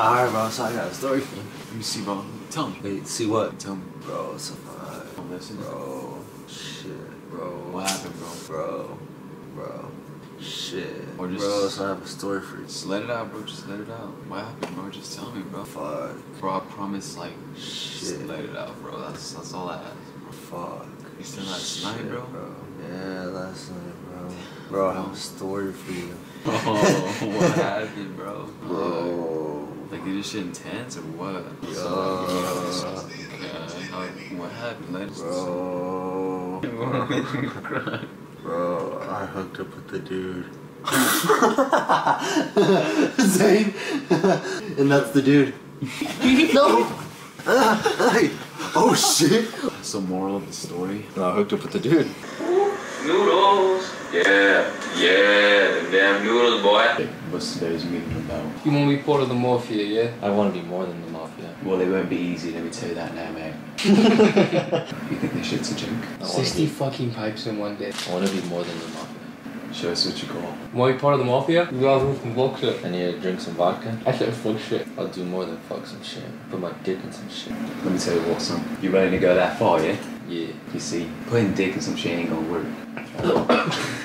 Alright, bro, so I got a story for you. Let me see, bro. Tell me. Wait, see what? Tell me. Bro, a vibe. I'm. Bro, shit, bro. What happened, bro? Bro, bro, shit. Or just- bro, so I have a story for you. Just let it out, bro. Just let it out. What happened, bro? Just tell me, bro. Fuck, Bro, I promise, like, just Shit. let it out, bro. That's that's all I ask, bro. fuck. You still last night, Shit, bro? Yeah, last night, bro. Bro, I have a story for you. Oh, what happened, bro? Bro. Like, did this shit intense or what? Yeah. Okay, how, what happened? Let us Bro. Bro. Bro, I hooked up with the dude. Zane. and that's the dude. no. Hey. oh shit. So, moral of the story? No, I hooked up with the dude. Noodles. Yeah, yeah, them damn noodles, boy. What's today's meeting about? You want to be part of the mafia, yeah? I want to be more than the mafia. Well, it won't be easy, let me tell you that now, man. you think this shit's a joke? 60 fucking pipes in one day. I want to be more than the mafia. Show us what you call. Want to be part of the mafia? You gotta do some fuck shit. I need to drink some vodka. I said fuck shit. I'll do more than fuck some shit. Put my dick in some shit. Let me tell you what, son. You ready to go that far, yeah? Yeah. You see, putting dick in some shit ain't gonna work.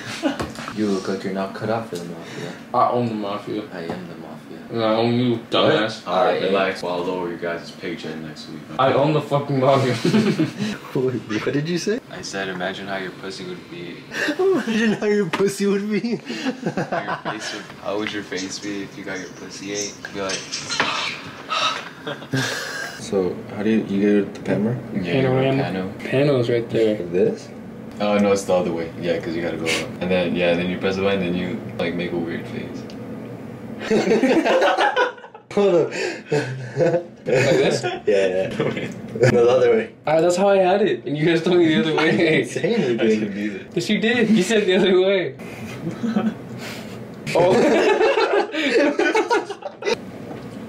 You look like you're not cut out for the mafia. I own the mafia. I am the mafia. And I own you, dumbass. Alright, relax. Well, I'll lower your guys' paycheck next week. I own the fucking mafia. what did you say? I said, imagine how your pussy would be. Imagine how your pussy would be. How, your face would, how would your face be if you got your pussy ate? You'd be like, so, how do you, you get the camera? yeah, Panorama. pano. Panos right there. This? Oh, no, it's the other way. Yeah, because you gotta go up. And then, yeah, then you press the button, then you, like, make a weird face. Hold on. Like this? Yeah, yeah. no, the other way. Ah, that's how I had it. And you guys told me the other I didn't way. say I anything. didn't either. yes, you did. You said the other way. oh.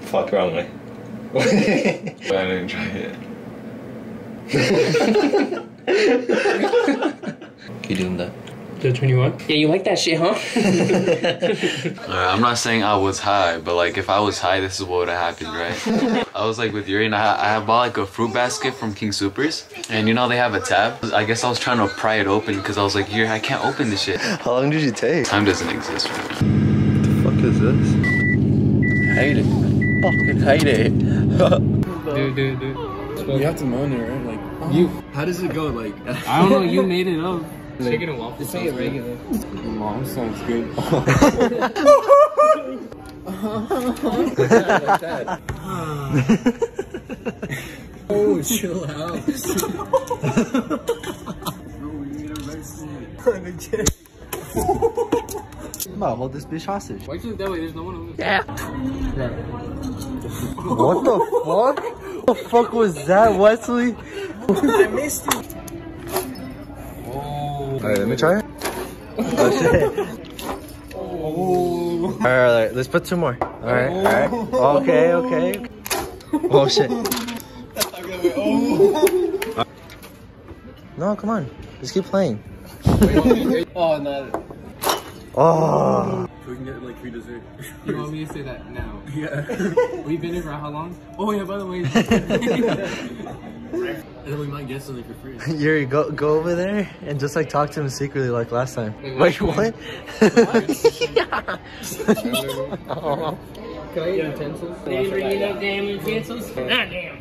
Fuck, wrong way. But I didn't try it. You doing that? That's when you what? Yeah, you like that shit, huh? Alright, I'm not saying I was high, but like if I was high, this is what would have happened, right? I was like with Yuri and I, I bought like a fruit basket from King Supers, and you know they have a tab. I guess I was trying to pry it open because I was like, Yuri, I can't open this shit. How long did you take? Time doesn't exist right now. What the fuck is this? Hate it. Fucking hate it. Dude, dude, dude. You have to moan it, right? Like, oh. You. how does it go? Like, I don't know. You made it up. Chicken and waffles. Say it regular. mom sounds good. oh, chill out. I'm about to hold this bitch hostage. Why you look that way? There's no one over there. What the fuck? What the fuck was that, Wesley? I missed you. Alright, let me try it. Oh shit. Alright, alright, let's put two more. Alright, alright. Okay, okay. Oh shit. No, come on. Just keep playing. Oh no. Oh. We can get like free dessert. You want me to say that now? Yeah. We've been here for how long? Oh yeah. By the way. and then we might get something for free. Yuri, go go over there and just like talk to him secretly like last time. Wait, Wait, what? Can I eat utensils? They ain't bringing no damn utensils. Not damn.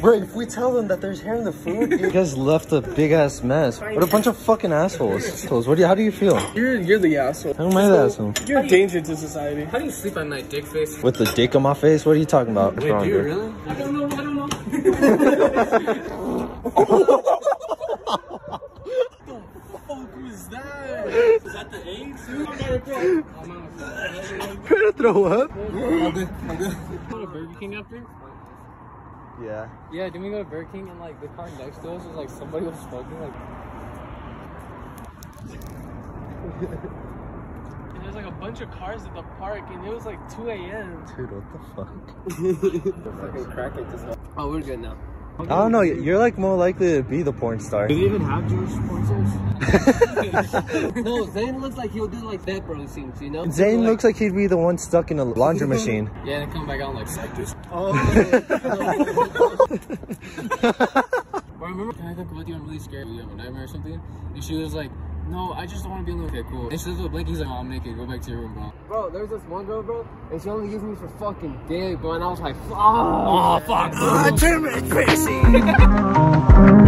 Bro, if we tell them that there's hair in the food, you guys left a big ass mess. What a bunch of fucking assholes. Assholes. What do you, how do you feel? You're you're the asshole. How am I the asshole? You're a danger to society. How do you sleep at night, dick face? With the dick on my face? What are you talking about? What's wrong, dude? really? I don't know. I don't know. Fuck was that? Is that the AIDS? Trying to throw up? I'm good. I'm good. Go to Burger King after? Yeah. Yeah, didn't we go to Burger King and like the car next to us was like somebody was smoking like. and there's like a bunch of cars at the park and it was like 2 a.m. Dude, what the fuck? Fucking crack it this Oh, we're good now. I don't know. You're like more likely to be the porn star. Do they even have Jewish porn stars? no, Zane looks like he'll do like that bro scenes, you know? Zane looks like he'd be the one stuck in a laundry machine. Yeah, and come back out like psychic. Oh. Bro, I remember can I talk about you? I'm really scared. You have a nightmare or something? And she was like, no, I just don't want to be alone. Okay, cool. And she was with Blake. He's like, oh, I'm naked. Go back to your room, bro. Bro, there's this one girl, bro, and she only used me for fucking dick, bro. And I was like, fuck. Oh, fuck. Turn ah, it crazy.